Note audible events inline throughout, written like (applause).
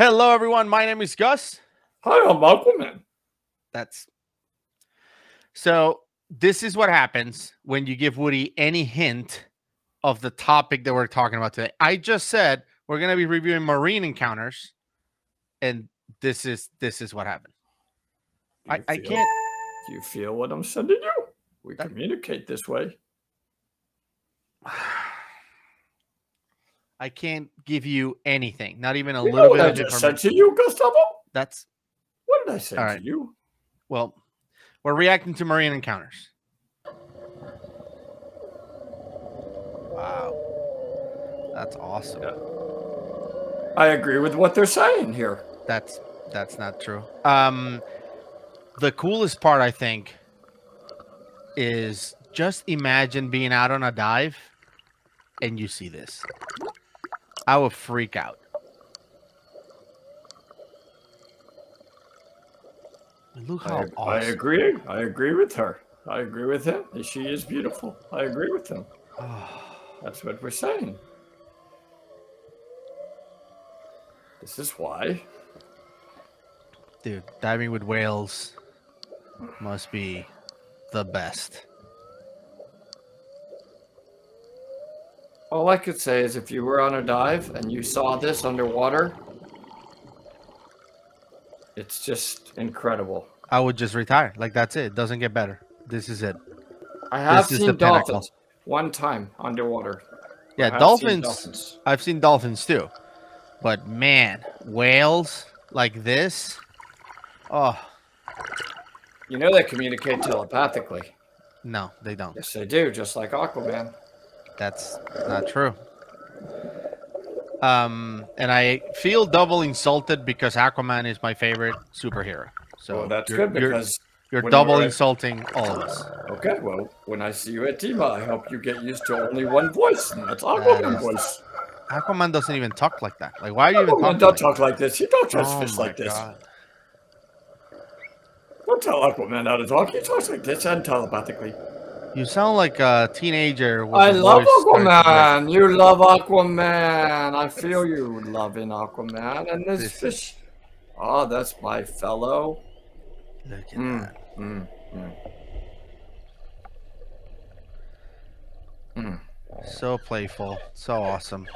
Hello, everyone. My name is Gus. Hi, I'm Aquaman. That's so. This is what happens when you give Woody any hint of the topic that we're talking about today. I just said we're going to be reviewing marine encounters, and this is this is what happened. I, you I can't. Do you feel what I'm sending you? We That- communicate this way. (sighs) I can't give you anything, not even a You little what bit I of just said to you, Gustavo? That's What did I say All to you? well, we're reacting to marine encounters. Wow, that's awesome. Yeah. I agree with what they're saying here. That's that's not true. Um the coolest part I think is just imagine being out on a dive and you see this. I would freak out. And Look how I, I agree. I agree with her. I agree with him. She is beautiful. I agree with him. (sighs) That's what we're saying. This is why. Dude, diving with whales must be the best. All I could say is if you were on a dive and you saw this underwater, it's just incredible. I would just retire. Like that's it. It doesn't get better. This is it. I have This seen pinnacle. dolphins one time underwater. Yeah, have seen dolphins. dolphins. I've seen dolphins too, but man, whales like this. Oh You know they communicate telepathically. no, they don't. Yes, they do, just like Aquaman. That's not true. Um, and I feel double insulted because Aquaman is my favorite superhero. So well, that's you're, good you're- because you're, double we're at- insulting all of us. okay, well, when I see you at DEMA, I hope you get used to only one voice, and that's That Aquaman voice. Aquaman doesn't even talk like that. Like, why are you even Aquaman talking? don't like talk like this. He don't touch Oh fish like this. God. Don't tell Aquaman how to talk. He talks like this and telepathically. You sound like a teenager. With I love. Aquaman. You love Aquaman. I feel you loving Aquaman. And this This- fish. Oh, that's my fellow. Look at Mm, that. mm, mm. Mm. So playful. So awesome.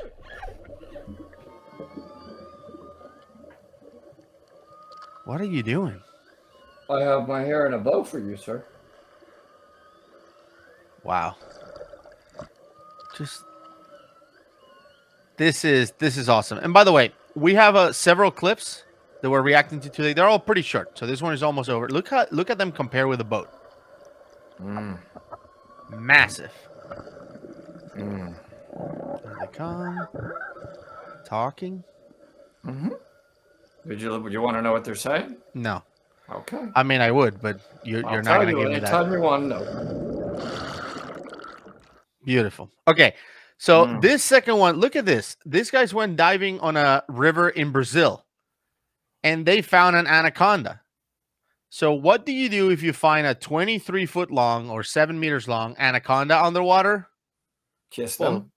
What are you doing? I have my hair in a bow for you, sir. Wow. Just this is this is awesome. And by the way, we have uh, several clips that we're reacting to today. They're all pretty short, so this one is almost over. Look how look at them compare with the boat. Mm, Massive. mm. There they come. Talking. hmm Did you would you want to know what they're saying? No, Okay. I mean I would, but you're, I'll you're not going to give me that. you want to know. Beautiful. Okay. So Mm. this second one, look at this. These guys went diving on a river in Brazil and they found an anaconda. So what do you do if you find a 23 foot long or seven meters long anaconda underwater? Kiss Well, them.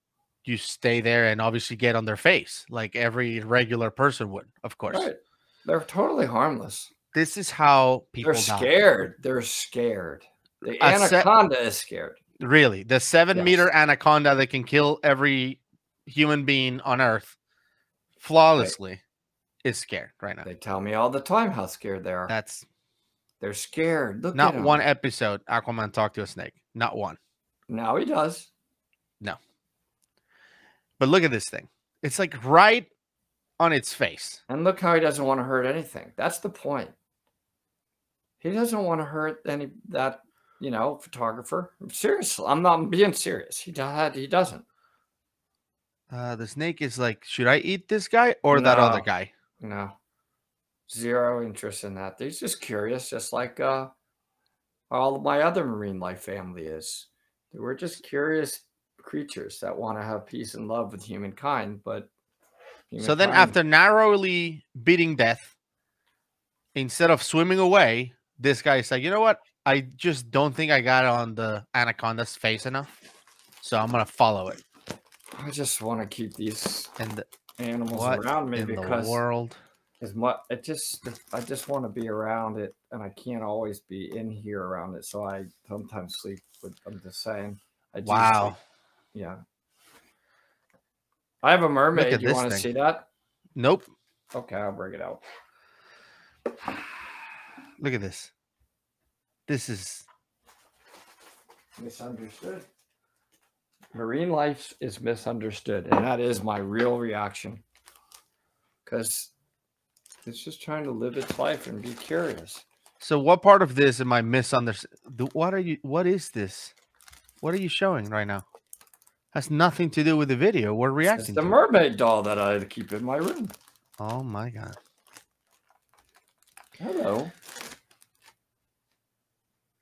You stay there and obviously get on their face like every regular person would, of course. Right. They're totally harmless. This is how people They're die. scared. They're scared. The A anaconda is scared. Really, the seven Yes. meter anaconda that can kill every human being on earth flawlessly is scared right now. They tell me all the time how scared they are. That's They're scared. Look not one episode Aquaman talked to a snake. Not one. Now he does. No. But look at this thing. It's like right on its face. And look how he doesn't want to hurt anything. That's the point. He doesn't want to hurt any that you know photographer. Seriously, I'm not I'm being serious. He do- he doesn't. Uh, the snake is like, should I eat this guy or that other guy? No, zero interest in that. He's just curious, just like uh, all of my other marine life family is. We're just curious creatures that want to have peace and love with humankind, but So then, after narrowly beating death, instead of swimming away, this guy is like, you know what? I just don't think I got on the anaconda's face enough. So I'm gonna follow it. I just want to keep these And the- animals around me because the world? as much. It just I just want to be around it, and I can't always be in here around it. So I sometimes sleep. With, I'm just saying. I Wow. sleep- Yeah. I have a mermaid. You want to see that? Nope. Okay, I'll bring it out. Look at this. This is Misunderstood. Marine life is misunderstood, and that is my real reaction. Because it's just trying to live its life and be curious. so. What part of this am I misunderstanding? What are you? What is this? What are you showing right now? Has nothing to do with the video. We're It's reacting. the to. mermaid doll that I keep in my room. oh my god. Hello.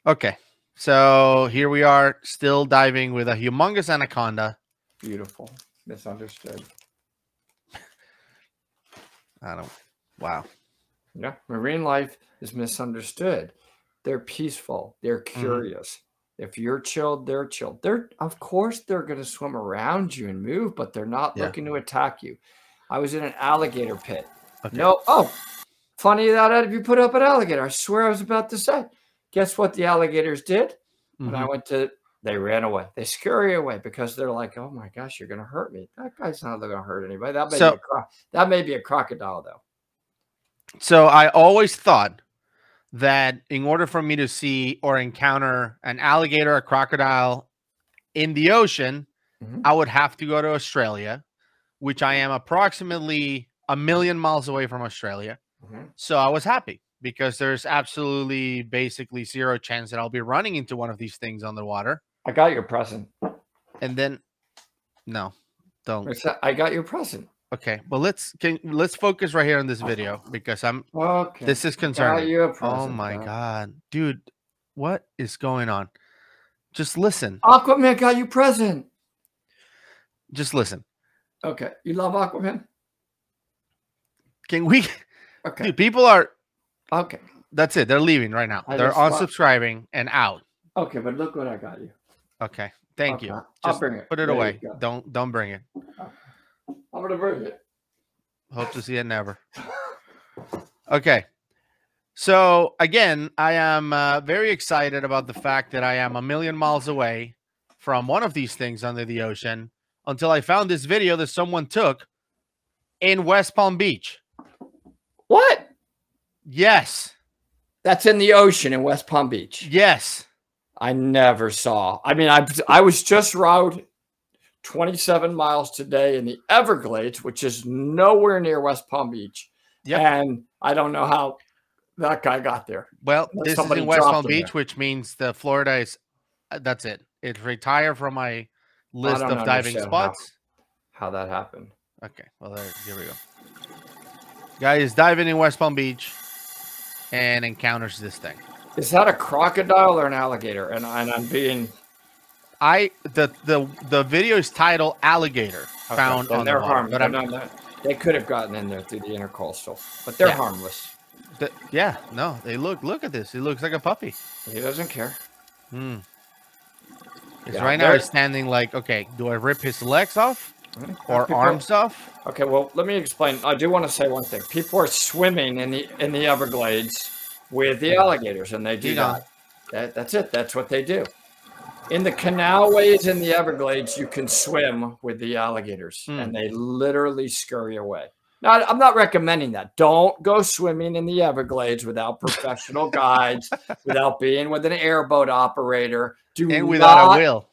Okay. So here we are, still diving with a humongous anaconda. Beautiful. Misunderstood. I don't. Wow. Yeah. Marine life is misunderstood. They're peaceful. They're mm-hmm. curious. If you're chilled, they're chilled. They're of course they're gonna swim around you and move, but they're not Yeah. looking to attack you. I was in an alligator pit. Okay. No, oh, funny that if you put up an alligator. I swear I was about to say. Guess what the alligators did? When I Mhm. went to they ran away. They scurry away because they're like, "Oh my gosh, you're gonna hurt me." That guy's not gonna hurt anybody. That may So- be a cro- that may be a crocodile though. So I always thought that in order for me to see or encounter an alligator, a crocodile in the ocean, Mhm. I would have to go to Australia, which I am approximately a million miles away from Australia. Mhm. So I was happy because there's absolutely basically zero chance that I'll be running into one of these things on the water. I got your present. And then, no, don't. I got your present. Okay, well let's can let's focus right here on this video because I'm Okay. this is got concerning. you a Oh my bro. god, dude, what is going on? Just listen. Aquaman got you present. Just listen. Okay. You love Aquaman? Can we? Okay. Dude, people are. Okay. That's it. They're leaving right now. I They're unsubscribing and out. Okay, but look what I got you. Okay, thank you. Okay, I'll Just bring it. put it There away. Don't don't bring it. I'm gonna bring it. Hope to see it never. (laughs) Okay. So again, I am uh, very excited about the fact that I am a million miles away from one of these things under the ocean until I found this video that someone took in West Palm Beach. What? Yes. That's in the ocean in West Palm Beach. Yes. I never saw. I mean, I I was just rode 27 miles today in the Everglades, which is nowhere near West Palm Beach. Yep. And I don't know how that guy got there. Well, Unless this is in West Palm Beach, there. which means the Florida is uh, that's it. It's retired from my list of diving understand how. spots. How that happened? Okay, well there, here we go. Guy is diving in West Palm Beach and encounters this thing. Is that a crocodile or an alligator? And, and I'm being I the the the video is titled "Alligator okay, Found on the they're Water," harmless. but I'm, not. no, they could have gotten in there through the intercoastal, but they're Yeah. harmless. the- yeah, no, they look look at this. He looks like a puppy. He doesn't care. Hmm. Yeah, right now he's standing like, okay, do I rip his legs off. Or People- arms off? Okay, well, let me explain. I do want to say one thing. People are swimming in the in the Everglades with the alligators, and they do Hang on. that. that. That's it. That's what they do. In the canalways in the Everglades, you can swim with the alligators, Hmm. and they literally scurry away. Now, I- I'm not recommending that. Don't go swimming in the Everglades without professional guides, (laughs) without being with an airboat operator. Do And without not, a will.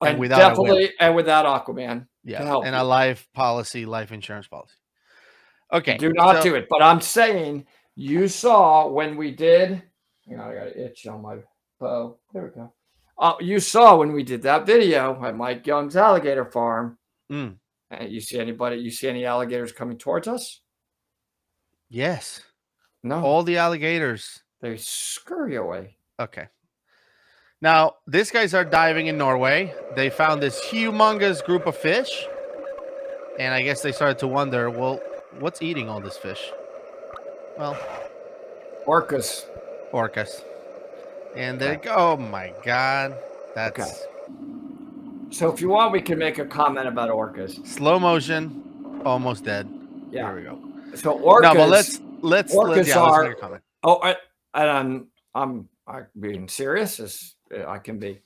and and without a will. definitely, and without Aquaman. Yeah, and you. a life policy, life insurance policy. Okay, Do not so- do it. But I'm saying you saw when we did. Hang on, I got an itch on my bow. There we go. Uh, you saw when we did that video at Mike Young's alligator farm. Mm, And you see anybody? You see any alligators coming towards us? yes, No, all the alligators. they scurry away. Okay. Now, these guys are diving in Norway. They found this humongous group of fish. And I guess they started to wonder, well, what's eating all this fish? Well, Orcas. orcas. And they go, oh my God. That's Okay. So if you want, we can make a comment about orcas. slow motion, almost dead. Yeah. Here we go. So orcas. No, but let's let's Orcas let's, yeah, let's are- make a comment. Oh, I, and I'm I'm I'm being serious as Uh, I can be.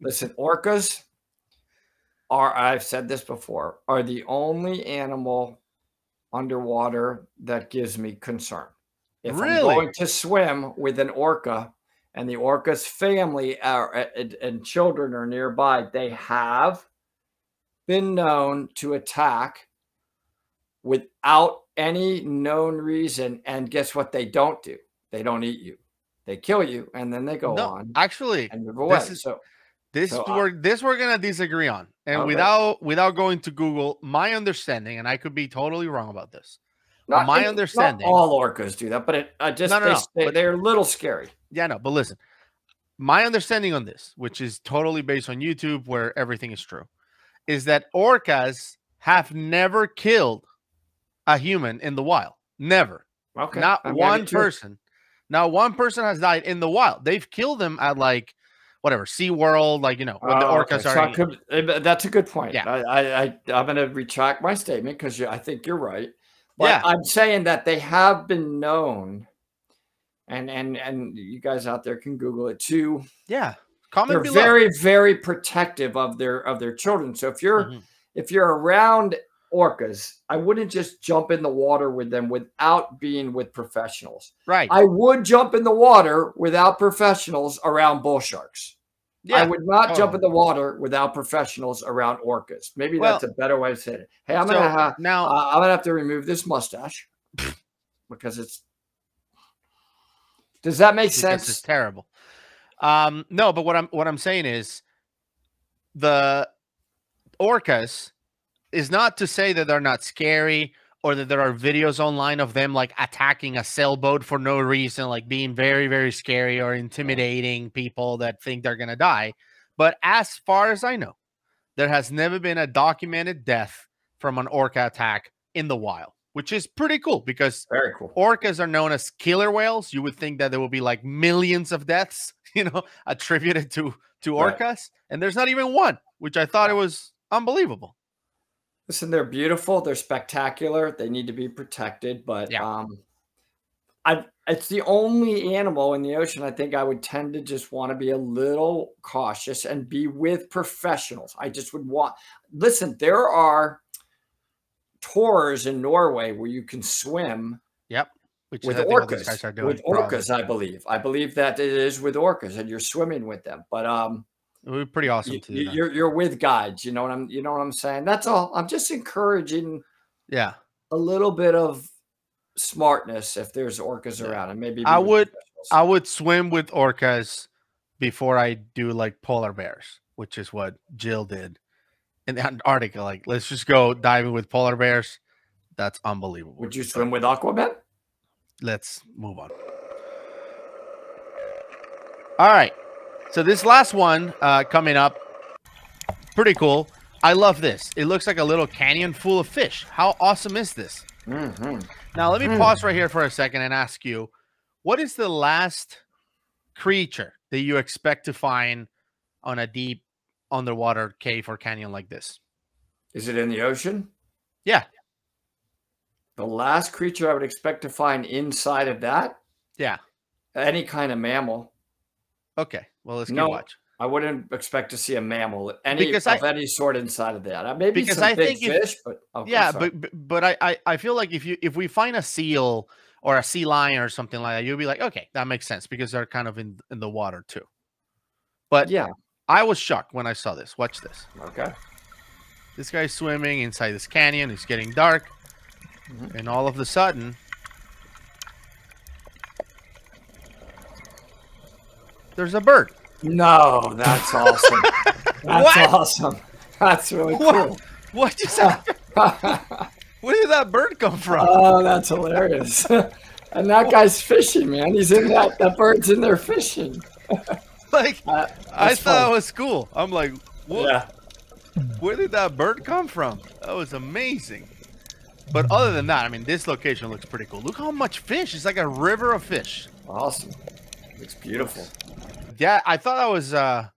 Listen, orcas are I've said this before are the only animal underwater that gives me concern. If I'm going to swim with an orca and the orca's family are, and, and children are nearby, they have been known to attack without any known reason. And guess what? They don't do. They don't eat you. They kill you, and then they go No, on actually, and move away. is- so this so uh we're this we're gonna disagree on, and Okay. without without going to Google, my understanding, and I could be totally wrong about this. not, my not understanding- all orcas do that, but it I just No, no, they, no, they, but- they're a little scary. Yeah, no, but listen, my understanding on this, which is totally based on YouTube, where everything is true, is that orcas have never killed a human in the wild. Never. Okay, Not I'm one person. Not one person has died in the wild. They've killed them at like whatever SeaWorld, like you know, when the Oh, orcas okay. are So could- eh, that's a good point. Yeah. I, I, I'm going to retract my statement because I think you're right. But Yeah. I'm saying that they have been known, and and and you guys out there can Google it too. yeah. Comment They're below. very very protective of their of their children. So if you're Mhm. if you're around orcas, I wouldn't just jump in the water with them without being with professionals. right. I would jump in the water without professionals around bull sharks. Yeah. I would not jump Oh. in the water without professionals around orcas. Maybe Well- that's a better way to say it. Hey, I'm So, gonna ha- now uh, I'm gonna have to remove this mustache (laughs) because it's. Does that make sense? it's terrible. Um, no, but what I'm what I'm saying is the orcas is not to say that they're not scary or that there are videos online of them like attacking a sailboat for no reason, like being very, very scary or intimidating people that think they're gonna die. But as far as I know, there has never been a documented death from an orca attack in the wild, which is pretty cool because Very cool. orcas are known as killer whales. You would think that there will be like millions of deaths, (laughs) you know, attributed to to Right. orcas, and there's not even one, which I thought it was unbelievable. Listen, they're beautiful. They're spectacular. They need to be protected. But Yeah. um, I it's the only animal in the ocean. I think I would tend to just want to be a little cautious and be with professionals. I just would want. Listen, there are tours in Norway where you can swim Which with is I think what these orcas. guys are doing. With probably. orcas, I believe. I believe that it is with orcas, and you're swimming with them. But um, it would be pretty awesome you, to do. you're you're with guides. You know what I'm. You know what I'm saying. That's all. I'm just encouraging Yeah, a little bit of smartness if there's orcas Yeah. around and maybe I would-. I would swim with orcas before I do like polar bears, which is what Jill did in the Antarctica. Like, let's just go diving with polar bears. That's unbelievable. would you swim with aquaman Let's move on. All right. So this last one uh, coming up, pretty cool. I love this. It looks like a little canyon full of fish. How awesome is this? Mhm. Now, let me Mm. pause right here for a second and ask you what is the last creature that you expect to find on a deep underwater cave or canyon like this? is it in the ocean Yeah. the last creature i would expect to find inside of that Yeah. any kind of mammal Okay. Well, let's No, watch. i wouldn't expect to see a mammal any Because of I- any sort inside of that Uh, maybe Because some I big think if- fish but okay, yeah, but but- I, I feel like if you if we find a seal or a sea lion or something like that, you'll be like, okay, that makes sense because they're kind of in in the water too. But yeah I was shocked when I saw this. Watch this. okay This guy's swimming inside this canyon. It's getting dark, Mhm. and all of a sudden, there's a bird. no that's awesome (laughs) that's What? awesome that's really What? cool What just happened? (laughs) Where did that bird come from? Oh, that's hilarious. (laughs) and that guy's fishing, man. He's in that. That bird's in there fishing. like Uh, I thought fun. it was cool. I'm like, what? Yeah. Where did that bird come from? That was amazing. But other than that, I mean, this location looks pretty cool. Look how much fish! It's like a river of fish. Awesome. It's beautiful. Yeah, I thought that was uh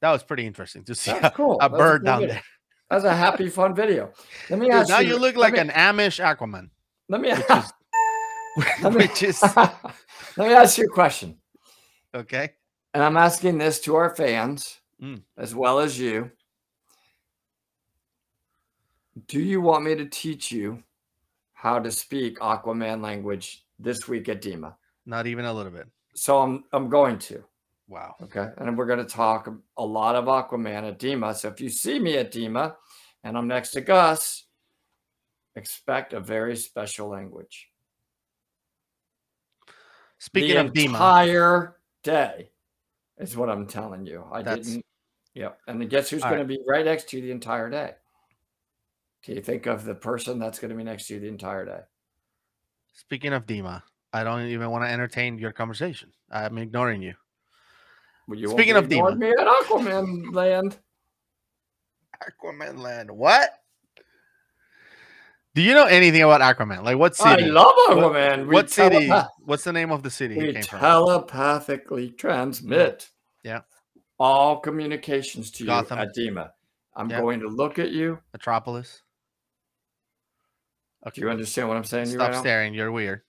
that was pretty interesting to see a, cool. a bird cool down video. there. That's a happy, fun video. Let me Dude, ask now you. you look like me- an Amish Aquaman. Let me. which is- (laughs) (laughs) Let me, is (laughs) let me ask you a question. okay. And I'm asking this to our fans Mm. as well as you. Do you want me to teach you how to speak Aquaman language this week at DEMA? Not even a little bit. So I'm I'm going to. Wow. Okay. And we're going to talk a lot of Aquaman at DEMA. So if you see me at DEMA and I'm next to Gus, expect a very special language. Speaking the of DEMA, entire day is what I'm telling you. I That's- didn't. Yep. And then guess who's All going right. to be right next to you the entire day? Can you think of the person that's going to be next to you the entire day? speaking of DEMA, I don't even want to entertain your conversation. I'm ignoring you. Well, you Speaking won't of be ignoring me at Aquaman land. Aquaman land. What? Do you know anything about Aquaman? Like what city? I city? love What- Aquaman. We what city? telepath- What's the name of the city he we came from? telepathically transmit Yeah. all communications to you Gotham. at DEMA. I'm Yeah. going to look at you. Metropolis. Do you understand what I'm saying? you Stop right now? staring. You're weird.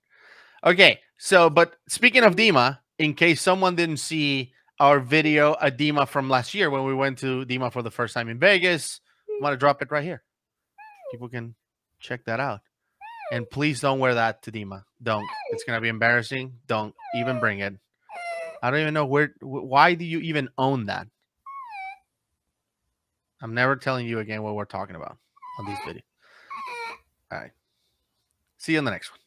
Okay, so but speaking of DEMA, in case someone didn't see our video at DEMA from last year when we went to DEMA for the first time in Vegas, mm. I'm gonna drop it right here. People can check that out. And please don't wear that to DEMA. Don't. It's gonna be embarrassing. Don't even bring it. I don't even know where. Why do you even own that? I'm never telling you again what we're talking about on this video. All right. See you in the next one.